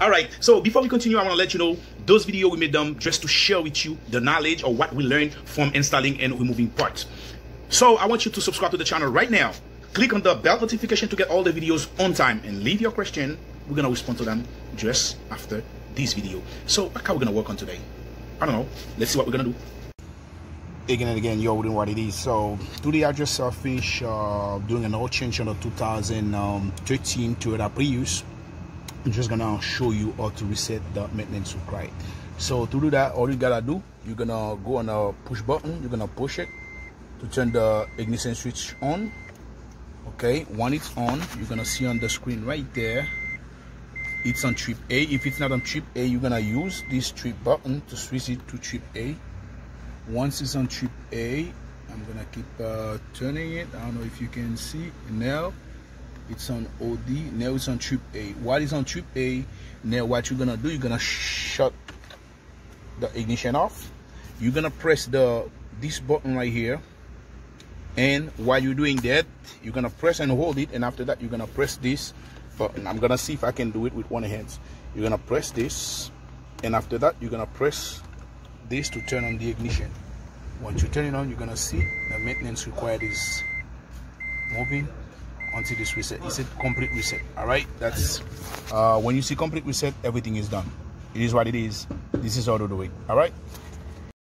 All right. So before we continue, I want to let you know those video we made them just to share with you the knowledge or what we learned from installing and removing parts. So I want you to subscribe to the channel right now. Click on the bell notification to get all the videos on time and leave your question. We're gonna respond to them just after this video. So what are we gonna work on today? I don't know. Let's see what we're gonna do again and again yo what it is so today i just finished uh, doing an oil change on the 2013 toyota prius i'm just gonna show you how to reset the maintenance required so to do that all you gotta do you're gonna go on a push button you're gonna push it to turn the ignition switch on. Okay when it's on you're gonna see on the screen right there it's on trip a. If it's not on trip a you're gonna use this trip button to switch it to trip a. Once it's on trip A I'm gonna keep uh, turning it. I don't know if you can see now it's on OD now it's on trip A. While it's on trip A now what you're gonna do you're gonna shut the ignition off. You're gonna press the this button right here. And while you're doing that you're gonna press and hold it. And after that you're gonna press this button. I'm gonna see if I can do it with one hand. You're gonna press this. And after that you're gonna press this to turn on the ignition. Once you turn it on you're gonna see the maintenance required is moving until this reset. It's a complete reset. All right? That's uh, when you see complete reset everything is done. It is what it is. This is how to do it all right